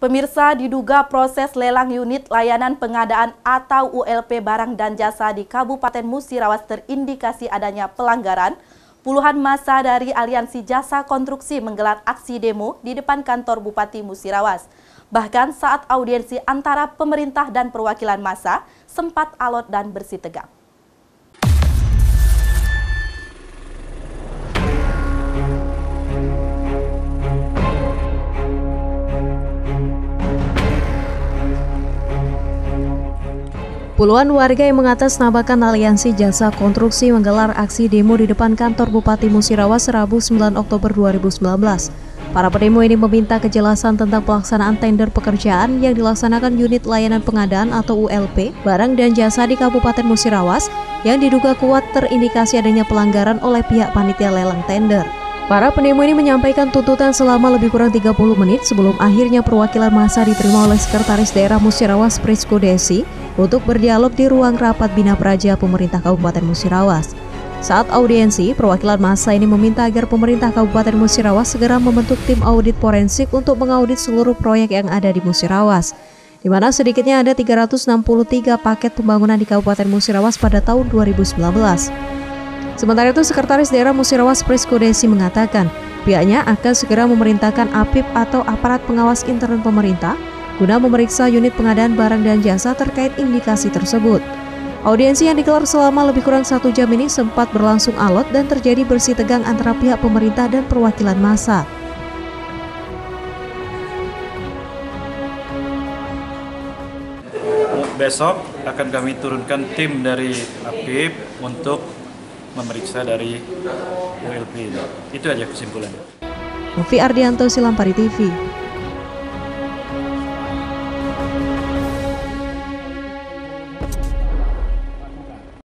Pemirsa diduga proses lelang unit layanan pengadaan atau ULP barang dan jasa di Kabupaten Musirawas terindikasi adanya pelanggaran. Puluhan masa dari Aliansi Jasa Konstruksi menggelar aksi demo di depan kantor Bupati Musirawas. Bahkan saat audiensi antara pemerintah dan perwakilan masa sempat alot dan bersih tegang. Puluhan warga yang mengatasnamakan Aliansi Jasa Konstruksi menggelar aksi demo di depan kantor Bupati Musirawas Rabu 9 Oktober 2019. Para pendemo ini meminta kejelasan tentang pelaksanaan tender pekerjaan yang dilaksanakan unit layanan pengadaan atau ULP barang dan jasa di Kabupaten Musirawas yang diduga kuat terindikasi adanya pelanggaran oleh pihak panitia lelang tender. Para pendemo ini menyampaikan tuntutan selama lebih kurang 30 menit sebelum akhirnya perwakilan masa diterima oleh Sekretaris Daerah Musirawas Prisko Desi untuk berdialog di ruang rapat Bina Praja pemerintah Kabupaten Musirawas. Saat audiensi, perwakilan masa ini meminta agar pemerintah Kabupaten Musirawas segera membentuk tim audit forensik untuk mengaudit seluruh proyek yang ada di Musirawas di mana sedikitnya ada 363 paket pembangunan di Kabupaten Musirawas pada tahun 2019. Sementara itu, Sekretaris Daerah Musirawas Prisko Desi mengatakan pihaknya akan segera memerintahkan APIP atau aparat pengawas intern pemerintah guna memeriksa unit pengadaan barang dan jasa terkait indikasi tersebut. Audiensi yang digelar selama lebih kurang satu jam ini sempat berlangsung alot dan terjadi bersih tegang antara pihak pemerintah dan perwakilan massa. Besok akan kami turunkan tim dari APIP untuk memeriksa dari ULP itu. Aja kesimpulannya. Novi Ardianto Silampari TV.